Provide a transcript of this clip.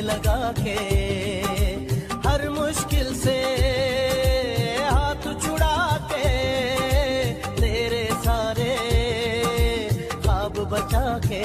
लगा के हर मुश्किल से हाथ छुड़ा के तेरे सारे खाब बचा के